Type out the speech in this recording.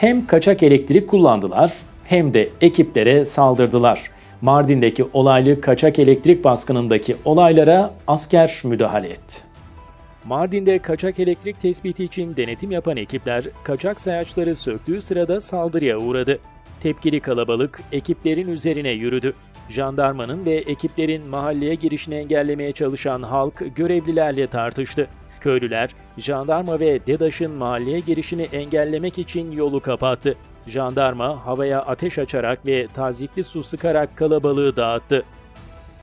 Hem kaçak elektrik kullandılar hem de ekiplere saldırdılar. Mardin'deki olaylı kaçak elektrik baskınındaki olaylara asker müdahale etti. Mardin'de kaçak elektrik tespiti için denetim yapan ekipler kaçak sayaçları söktüğü sırada saldırıya uğradı. Tepkili kalabalık ekiplerin üzerine yürüdü. Jandarmanın ve ekiplerin mahalleye girişini engellemeye çalışan halk görevlilerle tartıştı. Köylüler, jandarma ve DEDAŞ'ın mahalleye girişini engellemek için yolu kapattı. Jandarma havaya ateş açarak ve tazikli su sıkarak kalabalığı dağıttı.